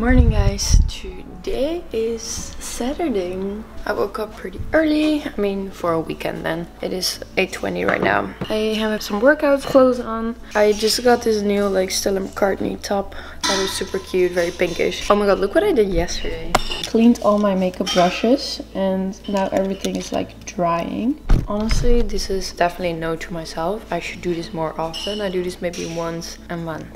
morning guys. Today is saturday. I woke up pretty early. I mean for a weekend then. It is 8:20 right now. I have some workout clothes on. I just got this new like stella mccartney top. That was super cute very pinkish. Oh my god look what i did yesterday. Cleaned all my makeup brushes and now everything is like drying. Honestly this is definitely no to myself. I should do this more often. I do this maybe once a month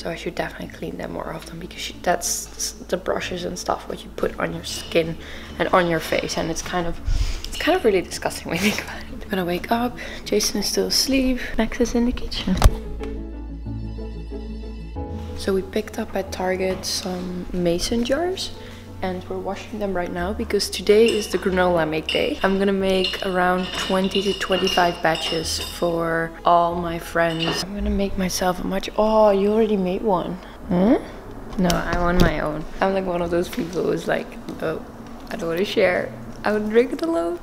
so I should definitely clean them more often because that's the brushes and stuff what you put on your skin and on your face and it's kind of it's kind of really disgusting when you think about it. I'm gonna wake up, Jason is still asleep, Max is in the kitchen. So we picked up at Target some mason jars and we're washing them right now because today is the granola make day. I'm gonna make around 20 to 25 batches for all my friends. I'm gonna make myself a much- oh, you already made one. Hmm? No, I want my own. I'm like one of those people who's like, oh, I don't want to share. I would drink it alone.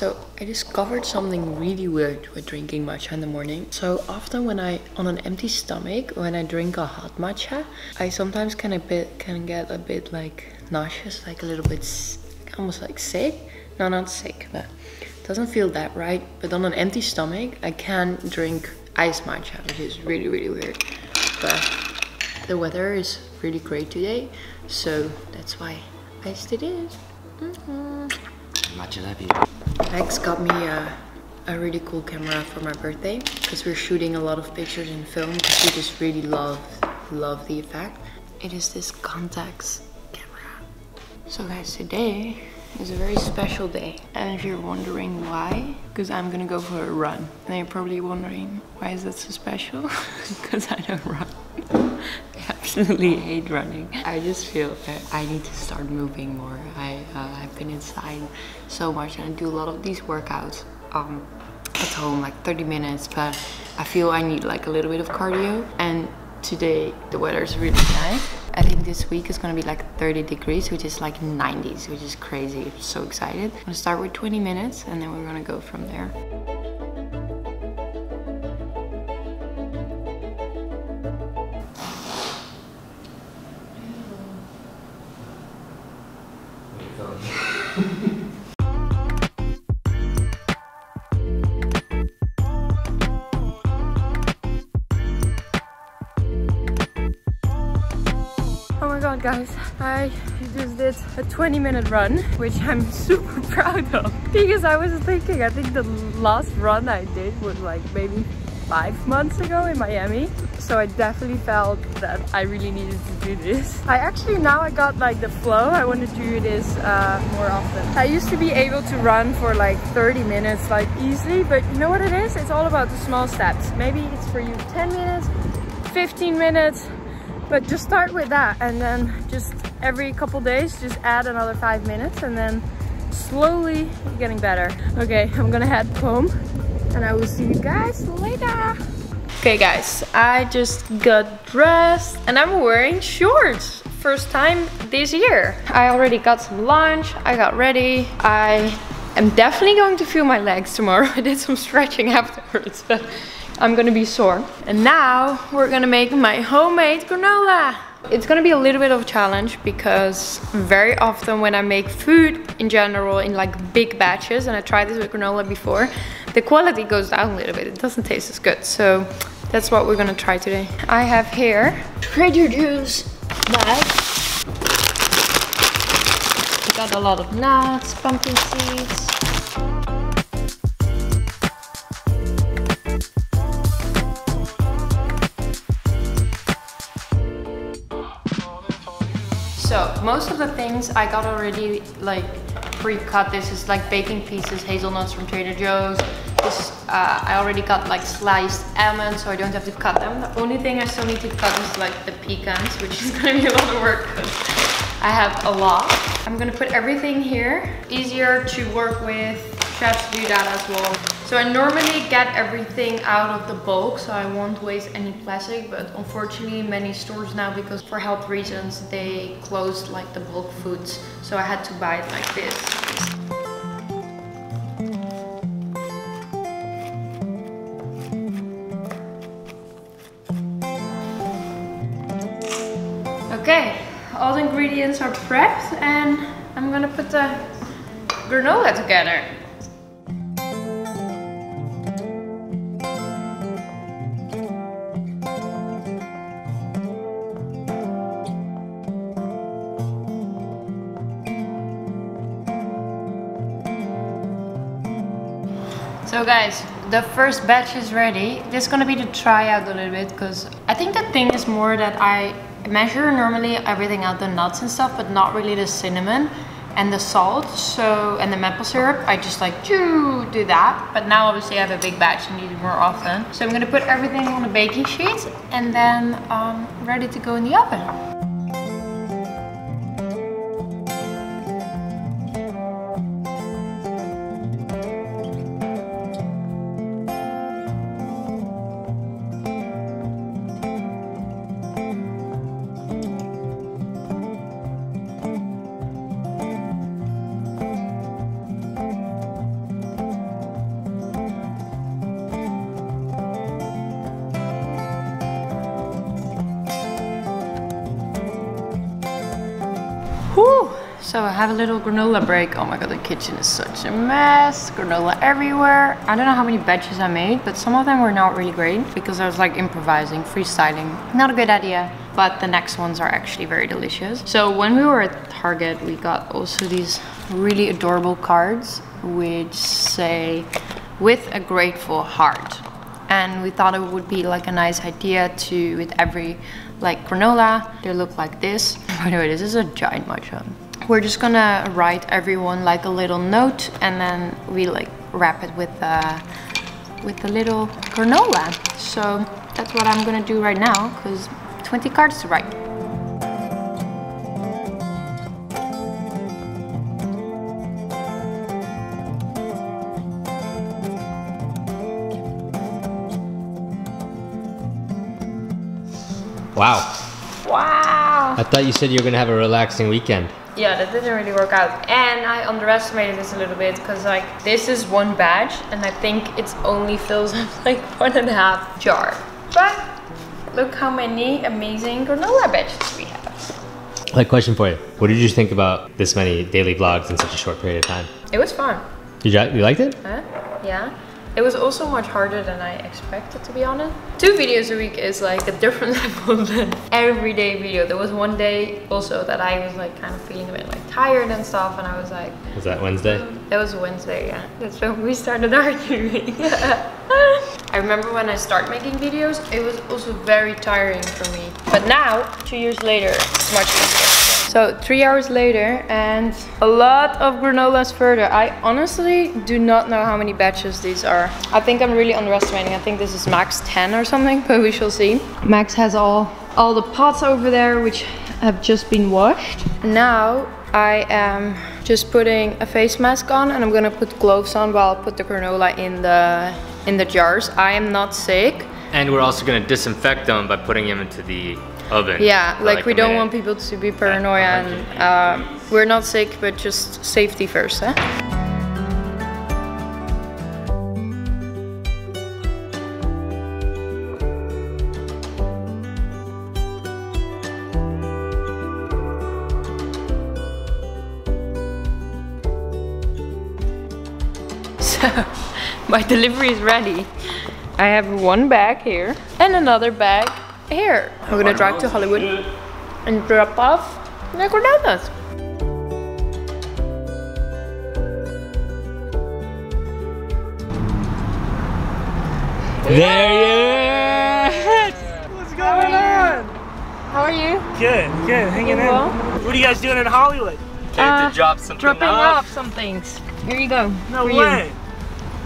So I discovered something really weird with drinking matcha in the morning. So often when I, on an empty stomach, when I drink a hot matcha, I sometimes can a bit, can get a bit like nauseous, like a little bit, almost like sick. No, not sick, but doesn't feel that right. But on an empty stomach, I can drink ice matcha, which is really, really weird. But the weather is really great today, so that's why I iced it. Mm -hmm. Matcha. Max got me a, a really cool camera for my birthday because we're shooting a lot of pictures and film because we just really love, love the effect. It is this Contax camera. So guys, today is a very special day. And if you're wondering why, because I'm gonna go for a run. And you're probably wondering, why is that so special? because I don't run. Absolutely hate running. I just feel that I need to start moving more. I, uh, I've been inside so much and I do a lot of these workouts um, at home, like 30 minutes, but I feel I need like a little bit of cardio. And today the weather is really nice. I think this week is gonna be like 30 degrees, which is like 90s, which is crazy. I'm so excited. I'm gonna start with 20 minutes and then we're gonna go from there. God guys, I just did a 20 minute run, which I'm super proud of. Because I was thinking, I think the last run I did was like maybe five months ago in Miami. So I definitely felt that I really needed to do this. I actually, now I got like the flow. I want to do this uh, more often. I used to be able to run for like 30 minutes like easily, but you know what it is? It's all about the small steps. Maybe it's for you 10 minutes, 15 minutes, but just start with that and then just every couple days just add another five minutes and then slowly getting better. Okay i'm gonna head home and i will see you guys later. Okay guys i just got dressed and i'm wearing shorts. First time this year. I already got some lunch i got ready. I am definitely going to feel my legs tomorrow. I did some stretching afterwards but I'm gonna be sore. And now we're gonna make my homemade granola. It's gonna be a little bit of a challenge because very often when I make food in general in like big batches, and I tried this with granola before, the quality goes down a little bit. It doesn't taste as good. So that's what we're gonna try today. I have here Trader Joe's bag. got a lot of nuts, pumpkin seeds, most of the things I got already like pre-cut. This is like baking pieces, hazelnuts from Trader Joe's. This uh, I already got like sliced almonds, so I don't have to cut them. The only thing I still need to cut is like the pecans, which is gonna be a lot of work I have a lot. I'm gonna put everything here. Easier to work with chefs do that as well. So I normally get everything out of the bulk so I won't waste any plastic but unfortunately many stores now because for health reasons they closed like the bulk foods so I had to buy it like this. Okay, all the ingredients are prepped and I'm gonna put the granola together. So guys, the first batch is ready. This is gonna be the tryout a little bit because I think the thing is more that I measure normally everything out the nuts and stuff, but not really the cinnamon and the salt. So and the maple syrup, I just like do do that. But now obviously I have a big batch and need it more often. So I'm gonna put everything on a baking sheet and then um, ready to go in the oven. Whew. So I have a little granola break. Oh my god, the kitchen is such a mess. Granola everywhere. I don't know how many batches I made, but some of them were not really great because I was like improvising, freestyling. Not a good idea, but the next ones are actually very delicious. So when we were at Target, we got also these really adorable cards which say with a grateful heart and we thought it would be like a nice idea to with every like granola they look like this. By the way this is a giant matcha we're just gonna write everyone like a little note and then we like wrap it with uh with the little granola. So that's what i'm gonna do right now because 20 cards to write Wow. wow I thought you said you were gonna have a relaxing weekend. Yeah, that didn't really work out. And I underestimated this a little bit because like this is one batch and I think it's only fills up like one and a half jar. But look how many amazing granola batches we have. Like question for you. What did you think about this many daily vlogs in such a short period of time? It was fun. Did you, you liked it? Huh? Yeah. It was also much harder than I expected to be honest. Two videos a week is like a different level than everyday video. There was one day also that I was like kind of feeling a bit like tired and stuff and I was like, Was that Wednesday? Mm, that was Wednesday, yeah. That's when we started arguing. I remember when I started making videos, it was also very tiring for me. But now, two years later, it's much easier. So three hours later and a lot of granolas further. I honestly do not know how many batches these are. I think I'm really underestimating. I think this is max 10 or something, but we shall see. Max has all, all the pots over there, which have just been washed. Now I am just putting a face mask on and I'm gonna put gloves on while I put the granola in the in the jars. I am not sick. And we're also gonna disinfect them by putting them into the oven. Yeah, for, like, we don't minute. want people to be paranoid and uh, we're not sick, but just safety first, eh? So, my delivery is ready. I have one bag here and another bag here. I'm gonna drive to Hollywood and drop off the granolas. There you are! What's going on? How are you? Good, good, hanging in. well? What are you guys doing in Hollywood? Came Uh, to drop something Dropping off. off some things. Here you go. No for way.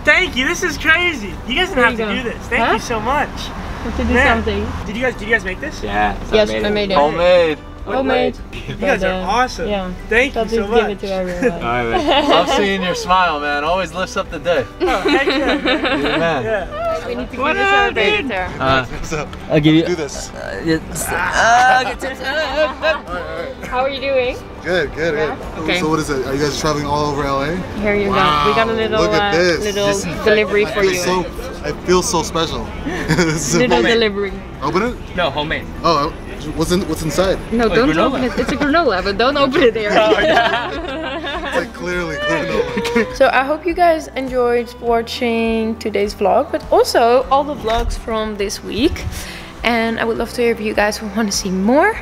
Thank you. This is crazy. You guys didn't There have to go. do this. Thank Huh? you so much. You. To do Man. something. Did you guys did you guys make this? Yeah. so Yes, I made it. Homemade. Homemade. You guys are awesome. Yeah. Thank Thought you so we'd give much. it to everyone. All right, man. Love seeing your smile, man. Always lifts up the day. Oh, heck yeah, man. You're man. Yeah. we need to What keep this up, elevator dude? there. Uh, So, I'll give you. do this. How are you doing? Good, good, Yeah? good. Okay. So what is it? Are you guys traveling all over LA? Here you go. We got a little Look at uh, little This- delivery I for feel you. so, I feel so special. This is- little delivery. open it? No, homemade. Oh, what's in what's inside? No, don't granola. open it. It's a granola, but don't open it there. It's like clearly, clearly So I hope you guys enjoyed watching today's vlog, but also all the vlogs from this week. And I would love to hear if you guys want to see more.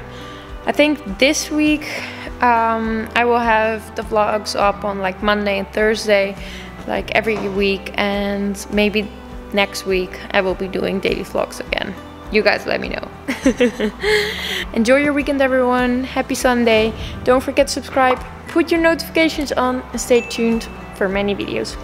I think this week um, I will have the vlogs up on like Monday and Thursday, like every week, and maybe next week I will be doing daily vlogs again. You guys let me know. Enjoy your weekend, everyone. Happy Sunday. Don't forget to subscribe, put your notifications on, and stay tuned for many videos.